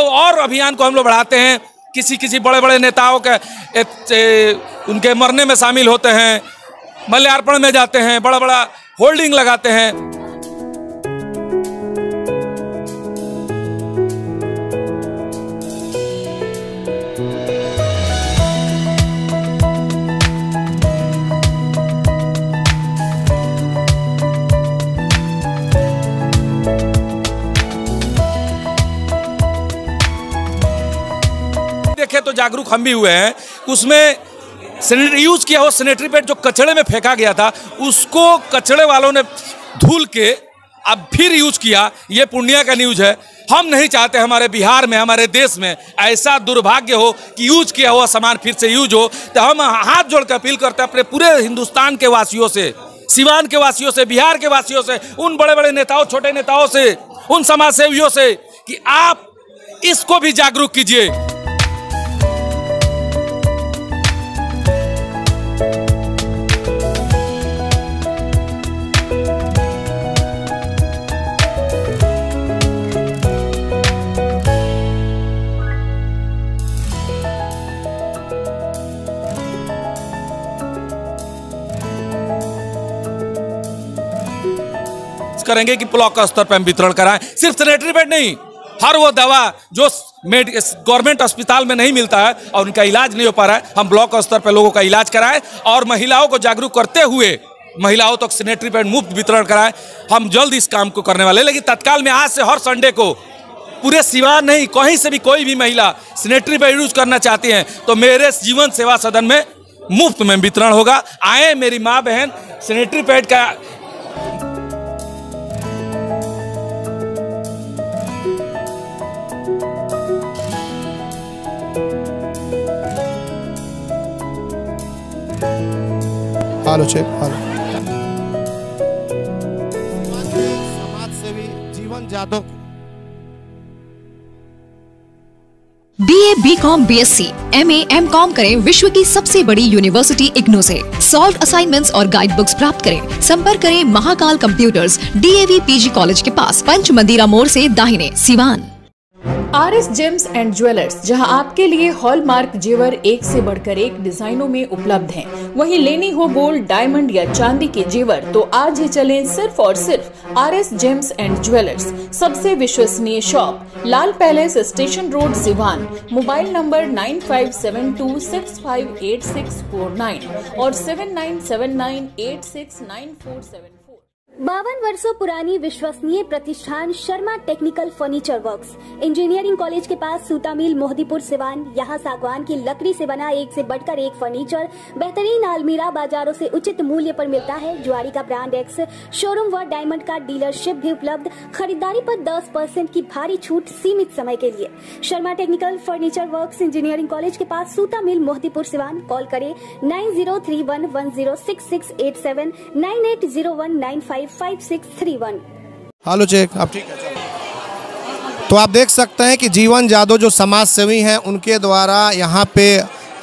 और अभियान को हम लोग बढ़ाते हैं। किसी किसी बड़े बड़े नेताओं के ए, ए, उनके मरने में शामिल होते हैं मल्यार्पण में जाते हैं बड़ा बड़ा होल्डिंग लगाते हैं। जागरूक हम भी हुए हैं, उसमें सैनिटरी यूज़ किया हुआ सैनिटरी पैड जो कचड़े में फेंका गया था, उसको कचड़े वालों ने धुल के अब फिर यूज़ किया, ये पूर्णिया का न्यूज़ है। हम नहीं चाहते हमारे बिहार में, हमारे देश में ऐसा दुर्भाग्य हो कि यूज़ किया हुआ सामान फिर से यूज़ हो तो हम हाथ जोड़ कर अपील करते हैं अपने पूरे हिंदुस्तान के वासियों से, सिवान के वासियों से, बिहार के वासियों से, उन बड़े बड़े नेताओं, छोटे नेताओं से, उन समाज सेवियों से कि आप इसको भी जागरूक कीजिए। करेंगे कि ब्लॉक स्तर पर हम वितरण कराएँ। सिर्फ़ सैनिटरी पैड नहीं, हर वो दवा जो गवर्नमेंट अस्पताल में नहीं मिलता है और उनका इलाज नहीं हो पा रहा है, हम ब्लॉक स्तर पर लोगों का इलाज कराएँ और महिलाओं को जागरूक करते हुए महिलाओं तक तो सैनिटरी पैड मुफ़्त वितरण कराएँ। हम जल्द इस काम को करने वाले लेकिन तत्काल में आज से हर संडे को पूरे सिवान नहीं, कहीं से भी कोई भी महिला सैनिटरी पैड यूज़ करना चाहती हैं तो मेरे जीवन सेवा सदन में मुफ़्त में वितरण होगा। आए मेरी माँ बहन सैनिटरी पैड का हालो समाज सेवी जीवन S C M A M com करें विश्व की सबसे बड़ी यूनिवर्सिटी इग्नू से। सॉल्व असाइनमेंट्स और गाइड बुक्स प्राप्त करें। संपर्क करें Mahakal computers DAV PG college के पास पंच मंदिरा मोड़ से दाहिने, Siwan. R S gems and jewellers, जहाँ आपके लिए हॉलमार्क जेवर एक से बढ़कर एक डिजाइनों में उपलब्ध हैं। वहीं लेनी हो गोल्ड, डायमंड या चांदी के जेवर तो आज ही चलें सिर्फ़ और सिर्फ़ R S gems and jewellers. सबसे विश्वसनीय shop, Lal palace station road, Siwan. Mobile number nine five seven two six five eight six four nine और seven nine seven nine eight six nine four seven बावन वर्षों पुरानी विश्वसनीय प्रतिष्ठान Sharma technical furniture works. Engineering college के पास सूता mill Mohdipur Siwan, यहाँ सागवान की लकड़ी से बना एक से बढ़कर एक फर्नीचर, बेहतरीन आलमीरा बाजारों से उचित मूल्य पर मिलता है। जुआरी का ब्रांड एक्स शोरूम व डायमंड का डीलरशिप भी उपलब्ध। खरीदारी पर 10 परसेंट की भारी छूट सीमित समय के लिए। Sharma technical furniture works engineering college के पास सूता मिल मोहदीपुर सिवान। कॉल करें nine zero three one one zero six six eight seven, nine eight zero one nine five. Five six three one hello check आप ठीक है तो आप देख सकते हैं कि जीवन जादव जो समाज सेवी हैं उनके द्वारा यहाँ पे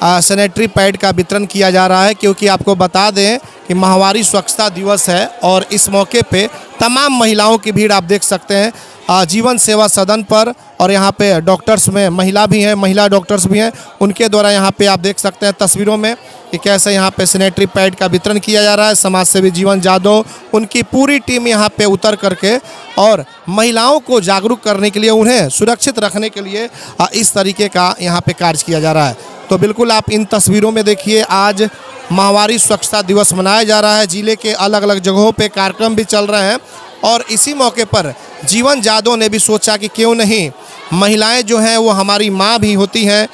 सैनिटरी पैड का वितरण किया जा रहा है क्योंकि आपको बता दें कि माहवारी स्वच्छता दिवस है और इस मौके पे तमाम महिलाओं की भीड़ आप देख सकते हैं। आ, जीवन सेवा सदन पर और यहाँ पे डॉक्टर्स में महिला भी हैं महिला डॉक्टर्स भी हैं उनके द्वारा यहाँ पे आप देख सकते हैं तस्वीरों में कि कैसे यहाँ पे सैनिटरी पैड का वितरण किया जा रहा है समाज सेवी जीवन जादव उनकी पूरी टीम यहाँ पे उतर करके और महिलाओं को जागरूक करने के लिए उन्हें सुरक्षित रखने के लिए इस तरीके का यहाँ पे कार्य किया जा रहा है। तो बिल्कुल आप इन तस्वीरों में देखिए आज माहवारी स्वच्छता दिवस मनाया जा रहा है ज़िले के अलग अलग जगहों पे कार्यक्रम भी चल रहे हैं और इसी मौके पर जीवन जादव ने भी सोचा कि क्यों नहीं? महिलाएँ जो हैं, वो हमारी माँ भी होती हैं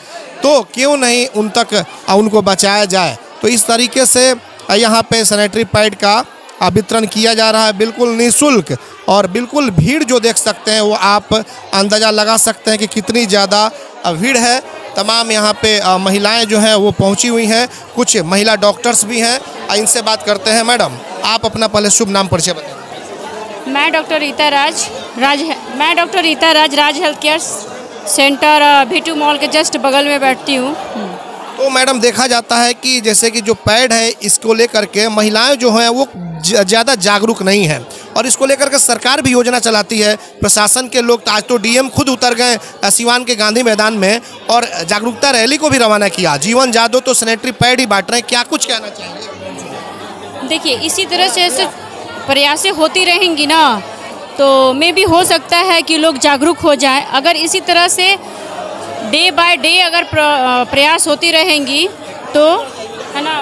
तो क्यों नहीं उन तक उनको बचाया जाए? तो इस तरीके से यहाँ पे सैनिटरी पैड का वितरण किया जा रहा है। बिल्कुल निःशुल्क और बिल्कुल भीड़ जो देख सकते हैं, वो आप अंदाज़ा लगा सकते हैं कि कितनी ज़्यादा भीड़ है। तमाम यहाँ पे महिलाएँ जो हैं, वो पहुँची हुई हैं। कुछ महिला डॉक्टर्स भी हैं। इनसे बात करते हैं। मैडम, आप अपना पहले शुभ नाम परिचय बताएँ। मैं डॉक्टर रीता राज राज मैं doctor Rita Raj Raj health care centre भीटू mall के जस्ट बगल में बैठती हूँ। तो मैडम देखा जाता है कि जैसे कि जो पैड है इसको लेकर के महिलाएँ जो हैं वो ज़्यादा जागरूक नहीं हैं। और इसको लेकर के सरकार भी योजना चलाती है प्रशासन के लोग आज तो डीएम खुद उतर गए सिवान के गांधी मैदान में और जागरूकता रैली को भी रवाना किया। जीवन जादो तो सैनिटरी पैड ही बांट रहे हैं क्या कुछ कहना चाहिए? देखिए इसी तरह से ऐसे प्रयासें होती रहेंगी ना तो मे भी हो सकता है कि लोग जागरूक हो जाएँ। अगर इसी तरह से डे बाय डे अगर प्रयास होती रहेंगी तो है ना?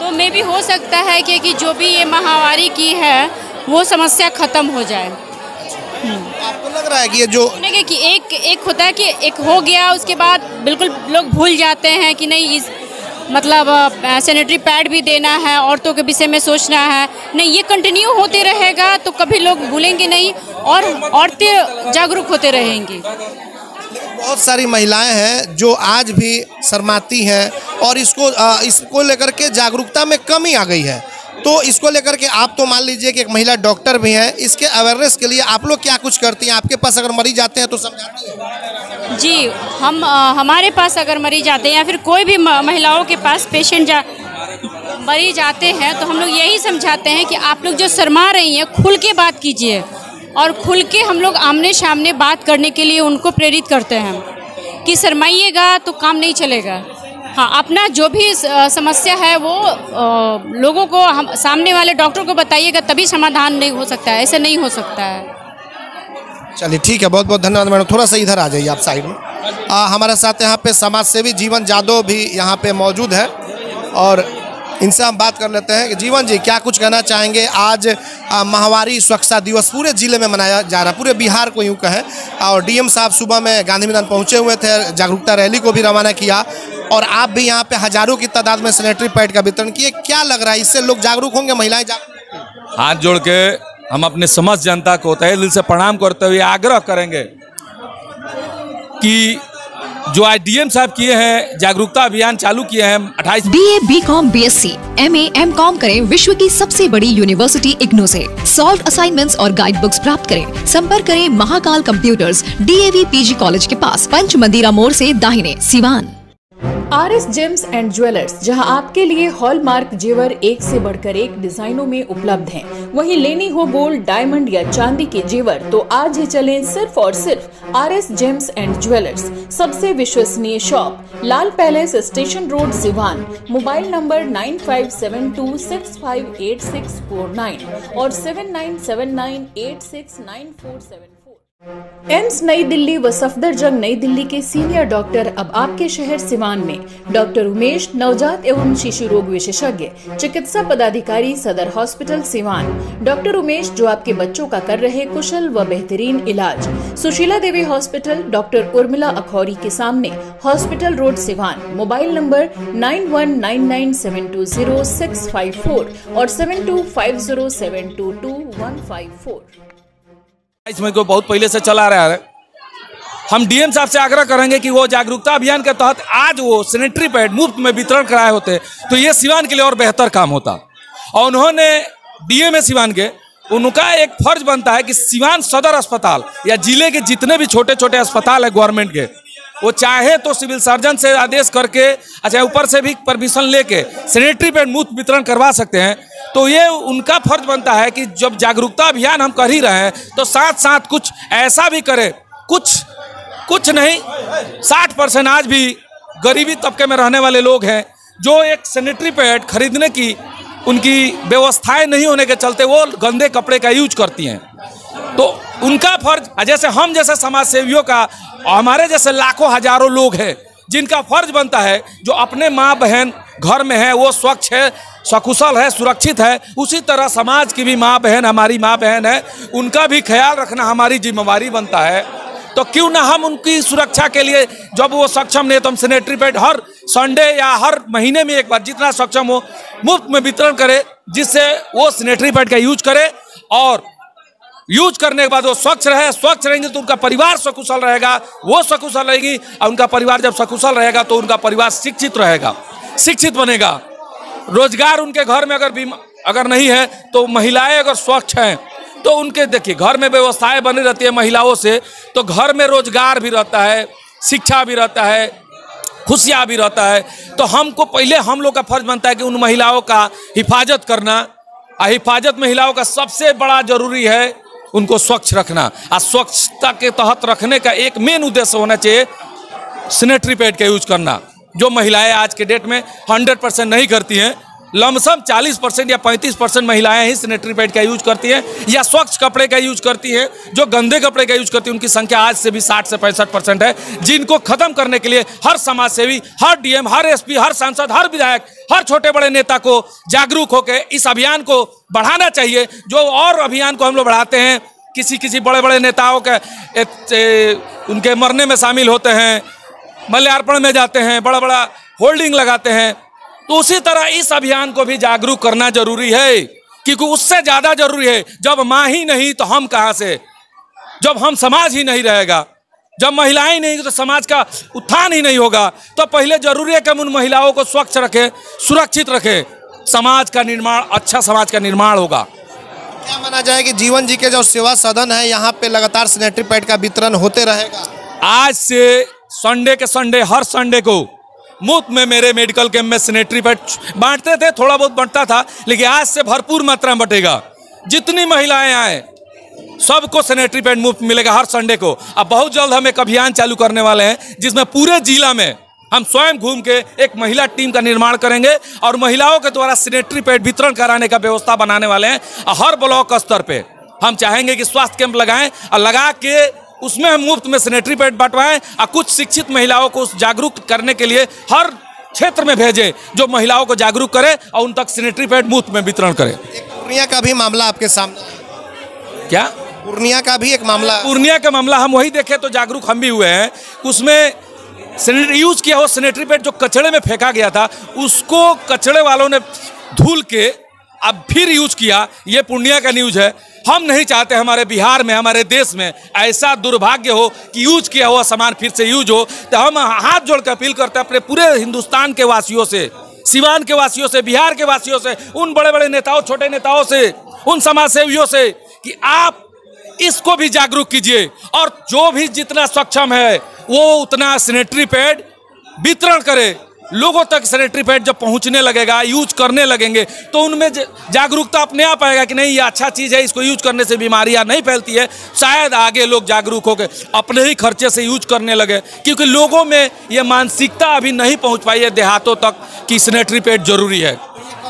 तो मे भी हो सकता है कि, कि जो भी ये महामारी की है वो समस्या ख़त्म हो जाए। आपको लग रहा है कि ये जो कि एक एक होता है कि एक हो गया उसके बाद बिल्कुल लोग भूल जाते हैं कि नहीं इस मतलब सैनिटरी पैड भी देना है, औरतों के विषय में सोचना है। नहीं, ये कंटिन्यू होते रहेगा तो कभी लोग भूलेंगे नहीं और औरतें जागरूक होते रहेंगी। बहुत सारी महिलाएँ हैं जो आज भी शर्माती हैं और इसको इसको लेकर के जागरूकता में कमी आ गई है। तो इसको लेकर के आप तो मान लीजिए कि एक महिला डॉक्टर भी हैं, इसके अवेयरनेस के लिए आप लोग क्या कुछ करती हैं? आपके पास अगर मरीज़ आते हैं तो समझाती हैं। जी हम अ, हमारे पास अगर मरीज़ आते हैं या फिर कोई भी महिलाओं के पास पेशेंट जा मरीज़ आते हैं तो हम लोग यही समझाते हैं कि आप लोग जो शर्मा रही हैं खुल के बात कीजिए। और खुल के हम लोग आमने सामने बात करने के लिए उनको प्रेरित करते हैं कि शरमाइएगा तो काम नहीं चलेगा। हाँ अपना जो भी समस्या है वो लोगों को हम सामने वाले डॉक्टर को बताइएगा तभी समाधान नहीं हो सकता है ऐसे नहीं हो सकता है। चलिए ठीक है बहुत बहुत धन्यवाद मैडम। थोड़ा सा इधर आ जाइए आप साइड में। आ, हमारे साथ यहाँ पे समाज सेवी जीवन जादव भी यहाँ पे मौजूद है। और इनसे हम बात कर लेते हैं कि जीवन जी क्या कुछ कहना चाहेंगे? आज माहवारी स्वच्छता दिवस पूरे ज़िले में मनाया जा रहा है। पूरे बिहार को यूँ कहें। और डीएम साहब सुबह में गांधी मैदान पहुँचे हुए थे जागरूकता रैली को भी रवाना किया। और आप भी यहाँ पे हज़ारों की तादाद में सैनिटरी पैड का वितरण किए। क्या लग रहा है इससे लोग जागरूक होंगे महिलाएँ जागरूक हाथ जोड़ के हम अपने समस्त जनता को तहे दिल से प्रणाम करते हुए आग्रह करेंगे कि जो आज डीएम साहब किए हैं, जागरूकता अभियान चालू किए हैं, अट्ठाईस B A B com B S C M A M com करें विश्व की सबसे बड़ी यूनिवर्सिटी इग्नो से। सॉल्व असाइनमेंट्स और गाइड बुक्स प्राप्त करें। संपर्क करें Mahakal computers D A V P G college के पास पंच मंदिरा मोड़ से दाहिने, Siwan. R S gems and jewellers, जहाँ आपके लिए हॉलमार्क जेवर एक से बढ़कर एक डिजाइनों में उपलब्ध हैं। वहीं लेनी हो गोल्ड, डायमंड या चांदी के जेवर तो आज ही चलें सिर्फ़ और सिर्फ़ R S gems and jewellers. सबसे विश्वसनीय shop, Lal palace station road, Siwan. Mobile number nine five seven two six five eight six four nine और seven nine seven nine eight six nine four seven. AIIMS नई दिल्ली व सफदरजंग नई दिल्ली के senior doctor अब आपके शहर सिवान में। डॉक्टर उमेश, नवजात एवं शिशु रोग विशेषज्ञ, चिकित्सा पदाधिकारी, सदर हॉस्पिटल सिवान। डॉक्टर उमेश, जो आपके बच्चों का कर रहे कुशल व बेहतरीन इलाज। सुशीला देवी हॉस्पिटल, डॉक्टर उर्मिला अखौरी के सामने, hospital road Siwan. Mobile number nine और seven two five zero seven two two one five four इस मई को बहुत पहले से चला रहा है। हम डीएम साहब से आग्रह करेंगे कि वो जागरूकता अभियान के तहत आज वो सैनिटरी पैड मुफ़्त में वितरण कराए होते तो ये सिवान के लिए और बेहतर काम होता। और उन्होंने डीएम है सिवान के, उनका एक फ़र्ज़ बनता है कि सिवान सदर अस्पताल या ज़िले के जितने भी छोटे छोटे अस्पताल है गवर्नमेंट के वो चाहे तो सिविल सर्जन से आदेश करके अच्छा ऊपर से भी परमिशन लेके सैनिटरी पैड मुफ़्त वितरण करवा सकते हैं। तो ये उनका फ़र्ज़ बनता है कि जब जागरूकता अभियान हम कर ही रहे हैं तो साथ साथ कुछ ऐसा भी करें। कुछ कुछ नहीं, साठ परसेंट आज भी गरीबी तबके में रहने वाले लोग हैं, जो एक सैनिटरी पैड खरीदने की, उनकी व्यवस्थाएँ नहीं होने के चलते वो गंदे कपड़े का यूज़ करती हैं। तो उनका फ़र्ज़ जैसे हम जैसे समाज सेवियों का, हमारे जैसे लाखों हज़ारों लोग हैं, जिनका फ़र्ज़ बनता है, जो अपने माँ बहन घर में है, वो स्वच्छ है, सकुशल है, सुरक्षित है, उसी तरह समाज की भी माँ बहन, हमारी माँ बहन है, उनका भी ख्याल रखना हमारी जिम्मेवारी बनता है। तो क्यों ना हम उनकी सुरक्षा के लिए, जब वो सक्षम नहीं तो हम सैनिटरी पैड हर संडे या हर महीने में एक बार जितना सक्षम हो, मुफ़्त में वितरण करें, जिससे वो सैनिटरी पैड का यूज़ करें और यूज़ करने के बाद वो स्वच्छ रहे, स्वच्छ रहेंगे तो उनका परिवार सकुशल रहेगा, वो सकुशल रहेगी और उनका परिवार जब सकुशल रहेगा तो उनका परिवार शिक्षित रहेगा, शिक्षित बनेगा। रोज़गार उनके घर में अगर अगर नहीं है तो महिलाएँ अगर स्वच्छ हैं तो उनके, देखिए, घर में व्यवस्थाएँ बनी रहती है महिलाओं से तो घर में रोज़गार भी रहता है, शिक्षा भी रहता है, खुशियाँ भी रहता है तो हमको पहले हम लोग का फ़र्ज़ बनता है कि उन महिलाओं का हिफाजत करना। हिफाजत महिलाओं का सबसे बड़ा ज़रूरी है उनको स्वच्छ रखना। और स्वच्छता के तहत रखने का एक मेन उद्देश्य होना चाहिए सैनिटरी पैड का यूज़ करना, जो महिलाएँ आज के डेट में 100 परसेंट नहीं करती हैं। लमसम 40 परसेंट या 35 परसेंट महिलाएँ ही सैनिटरी पैड का यूज़ करती हैं या स्वच्छ कपड़े का यूज़ करती हैं, जो गंदे कपड़े का यूज़ करती हैं, उनकी संख्या आज से भी 60 से पैंसठ परसेंट है। जिनको खत्म करने के लिए हर समाज सेवी हर डीएम हर एसपी हर सांसद, हर विधायक, हर छोटे बड़े नेता को जागरूक होकर इस अभियान को बढ़ाना चाहिए। जो और अभियान को हम लोग बढ़ाते हैं, किसी किसी बड़े बड़े नेताओं के उनके मरने में शामिल होते हैं मल्यार्पण में जाते हैं, बड़ा बड़ा होल्डिंग लगाते हैं तो उसी तरह इस अभियान को भी जागरूक करना ज़रूरी है क्योंकि उससे ज़्यादा ज़रूरी है जब माँ ही नहीं तो हम कहाँ से? जब हम समाज ही नहीं रहेगा जब महिलाएँ नहीं तो समाज का उत्थान ही नहीं होगा। तो पहले ज़रूरी है कि हम उन महिलाओं को स्वच्छ रखें सुरक्षित रखें। समाज का निर्माण अच्छा समाज का निर्माण होगा। क्या माना जाए कि जीवन जी के जो सेवा सदन है यहाँ पे लगातार सैनिटरी पैड का वितरण होते रहेगा? आज से संडे के संडे हर संडे को मुफ़्त में मेरे मेडिकल कैंप में सैनिटरी पैड बांटते थे, थोड़ा बहुत बंटता था, लेकिन आज से भरपूर मात्रा में बटेगा। जितनी महिलाएँ आए, सबको सैनिटरी पैड मुफ़्त मिलेगा हर संडे को। अब बहुत जल्द हम एक अभियान चालू करने वाले हैं, जिसमें पूरे जिला में हम स्वयं घूम के एक महिला टीम का निर्माण करेंगे और महिलाओं के द्वारा सैनिटरी पैड वितरण कराने का व्यवस्था बनाने वाले हैं। हर ब्लॉक स्तर पर हम चाहेंगे कि स्वास्थ्य कैंप लगाएँ और लगा के उसमें हम मुफ़्त में सैनिटरी पैड बंटवाएँ और कुछ शिक्षित महिलाओं को जागरूक करने के लिए हर क्षेत्र में भेजें जो महिलाओं को जागरूक करे और उन तक सैनिटरी पैड मुफ़्त में वितरण करें। पूर्णिया का भी मामला आपके सामने। क्या? पूर्णिया का भी एक मामला। पूर्णिया का मामला हम वही देखे तो जागरूक हम भी हुए हैं। उसमें यूज़ किया हुआ सैनिटरी पैड जो कचड़े में फेंका गया था उसको कचड़े वालों ने धूल के अब फिर यूज़ किया, ये पूर्णिया का न्यूज़ है। हम नहीं चाहते हमारे बिहार में, हमारे देश में ऐसा दुर्भाग्य हो कि यूज़ किया हुआ सामान फिर से यूज़ हो। तो हम हाथ जोड़ कर अपील करते हैं अपने पूरे हिंदुस्तान के वासियों से, सिवान के वासियों से, बिहार के वासियों से, उन बड़े बड़े नेताओं, छोटे नेताओं से, उन समाज सेवियों से कि आप इसको भी जागरूक कीजिए। और जो भी जितना सक्षम है, वो उतना सैनिटरी पैड वितरण करे। लोगों तक सैनिटरी पैड जब पहुँचने लगेगा यूज़ करने लगेंगे तो उनमें जागरूकता अपने आप आएगा कि नहीं, ये अच्छा चीज़ है, इसको यूज़ करने से बीमारियाँ नहीं फैलती है। शायद आगे लोग जागरूक होकर अपने ही खर्चे से यूज़ करने लगे, क्योंकि लोगों में ये मानसिकता अभी नहीं पहुँच पाई है देहातों तक कि सैनिटरी पैड ज़रूरी है।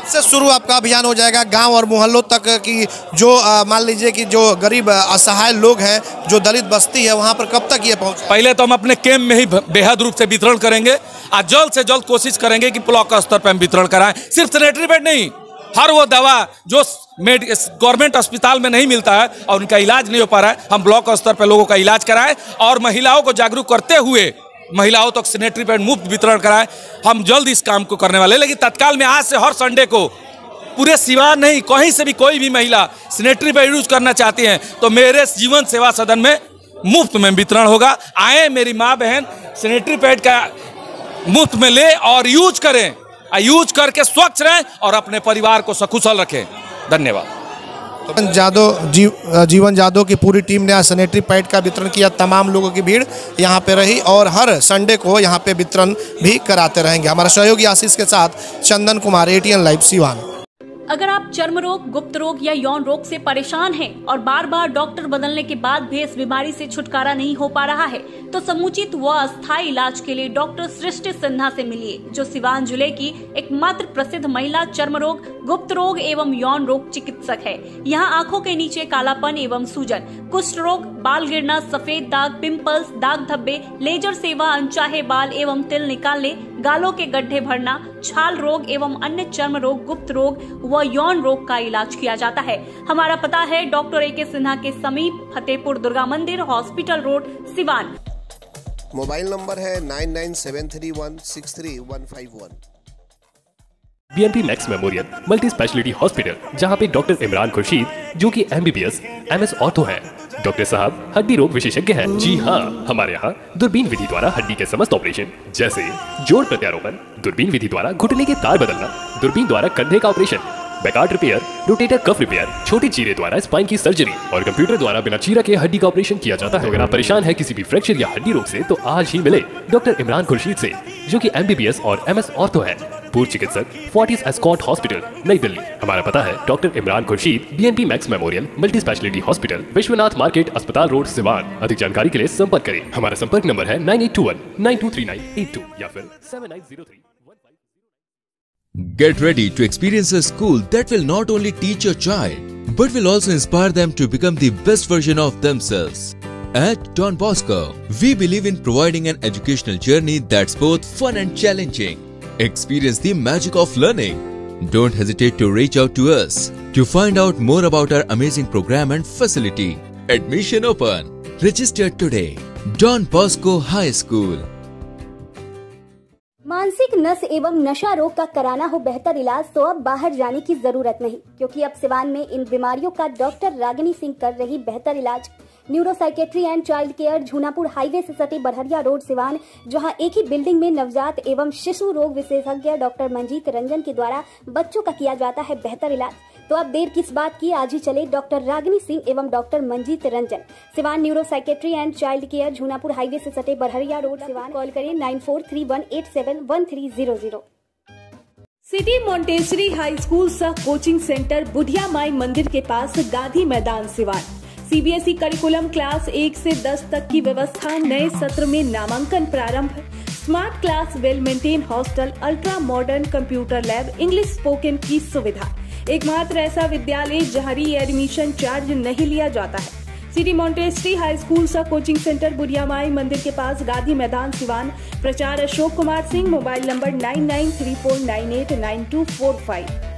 से शुरू आपका अभियान हो जाएगा गाँव और मोहल्लों तक की जो मान लीजिए कि जो गरीब असहाय लोग हैं, जो दलित बस्ती है, वहाँ पर कब तक ये पहुँच पहले तो हम अपने कैंप में ही बेहद रूप से वितरण करेंगे और जल्द से जल्द कोशिश करेंगे कि ब्लॉक स्तर पर हम वितरण कराएँ। सिर्फ़ सैनिटरी पैड नहीं, हर वो दवा जो मेड गवर्नमेंट अस्पताल में नहीं मिलता है और उनका इलाज नहीं हो पा रहा है, हम ब्लॉक स्तर पर लोगों का इलाज कराएँ और महिलाओं को जागरूक करते हुए महिलाओं तक तो सैनिटरी पैड मुफ़्त वितरण कराएँ। हम जल्द इस काम को करने वाले लेकिन तत्काल में आज से हर संडे को पूरे सिवान नहीं, कहीं से भी कोई भी महिला सैनिटरी पैड यूज़ करना चाहती हैं तो मेरे जीवन सेवा सदन में मुफ़्त में वितरण होगा। आए मेरी माँ बहन सैनिटरी पैड का मुफ़्त में ले और यूज़ करें। यूज़ करके स्वच्छ रहें और अपने परिवार को सकुशल रखें। धन्यवाद। जादव जी, जीवन जादव की पूरी टीम ने आज सैनिटरी पैड का वितरण किया। तमाम लोगों की भीड़ यहाँ पे रही और हर संडे को यहाँ पे वितरण भी कराते रहेंगे। हमारा सहयोगी आशीष के साथ चंदन कुमार एटीएन लाइव सिवान अगर आप चर्म रोग, गुप्त रोग या यौन रोग से परेशान हैं और बार बार डॉक्टर बदलने के बाद भी इस बीमारी से छुटकारा नहीं हो पा रहा है तो समुचित व अस्थायी इलाज के लिए डॉक्टर सृष्टि सिन्हा से मिलिए, जो सिवान ज़िले की एकमात्र प्रसिद्ध महिला चर्म रोग, गुप्त रोग एवं यौन रोग चिकित्सक है। यहाँ आँखों के नीचे कालापन एवं सूजन, कुष्ठ रोग, बाल गिरना, सफ़ेद दाग, पिंपल्स, दाग धब्बे, लेजर सेवा, अनचाहे बाल एवं तिल निकालने गालों के गड्ढे भरना छाल रोग एवं अन्य चर्म रोग गुप्त रोग व यौन रोग का इलाज किया जाता है। हमारा पता है डॉक्टर ए के सिन्हा के समीप फतेहपुर दुर्गा मंदिर hospital road Siwan. Mobile number है nine nine seven three one six three one five one. BNP Max memorial multi speciality hospital जहाँ पे डॉक्टर इमरान खुर्शीद जो कि एमबीबीएस एमएस ऑर्थो हैं। डॉक्टर साहब, हड्डी रोग विशेषज्ञ है। जी हाँ हमारे यहाँ दूरबीन विधि द्वारा हड्डी के समस्त ऑपरेशन, जैसे जोड़ प्रत्यारोपण, दूरबीन विधि द्वारा घुटने के तार बदलना, दूरबीन द्वारा कंधे का operation Bankart repair rotator cuff repair छोटे चीरे द्वारा स्पाइन की सर्जरी और कंप्यूटर द्वारा बिना चीरा के हड्डी का ऑपरेशन किया जाता है। अगर आप परेशान है किसी भी फ्रैक्चर या हड्डी रोग से तो आज ही मिले डॉक्टर इमरान खुर्शीद से, जो कि एमबीबीएस और एम एमएस ऑर्थो है। पूर्व चिकित्सक फोर्टिस एस्कॉट हॉस्पिटल नई दिल्ली। हमारा पता है doctor Imran Khurshid BNP Max memorial multi speciality hospital Vishwanath market अस्पताल रोड, सिवान। अधिक जानकारी के लिए संपर्क करें। हमारा संपर्क नंबर है nine eight two one nine two three nine eight two या फिर seven nine zero three Get ready to experience a school that will not only teach your child, but will also inspire them to become the best version of themselves. At Don Bosco, we believe in providing an educational journey that's both fun and challenging. Experience the magic of learning. Don't hesitate to reach out to us to find out more about our amazing program and facility. Admission open. Register today. Don Bosco High School. मानसिक नस एवं नशा रोग का कराना हो बेहतर इलाज तो अब बाहर जाने की ज़रूरत नहीं, क्योंकि अब सिवान में इन बीमारियों का डॉक्टर रागिनी सिंह कर रही बेहतर इलाज। Neuropsychiatry and child care Jhunapur highway से सटे बरहरिया रोड सिवान, जहाँ एक ही बिल्डिंग में नवजात एवं शिशु रोग विशेषज्ञ डॉक्टर मंजीत रंजन के द्वारा बच्चों का किया जाता है बेहतर इलाज। तो अब देर किस बात की? आज ही चले डॉक्टर रागिनी सिंह एवं doctor Manjeet Ranjan. Siwan neuro psychiatry and child care, Jhunapur highway से सटे बरहरिया रोड। सिवान, कॉल करें nine four three one eight seven one three zero zero. City Montessori high school सह कोचिंग सेंटर बुढ़िया माई मंदिर के पास Gandhi Maidan Siwan. CBSE curriculum class एक से दस तक की व्यवस्था नए सत्र में नामांकन प्रारंभ। Smart class well maintain hostel ultra modern computer lab English spoken की सुविधा। एकमात्र ऐसा विद्यालय जहाँ री एडमिशन चार्ज नहीं लिया जाता है। सिटी मॉन्टेस्ट्री हाई स्कूल सा कोचिंग सेंटर बुढ़ियामाई मंदिर के पास गांधी मैदान सिवान प्रचार Ashok Kumar Singh mobile number nine nine three four nine eight nine two four five